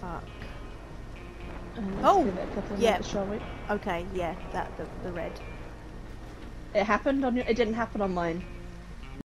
fuck. Oh, yeah. Okay, yeah, that the the red. It happened on your. It didn't happen on mine.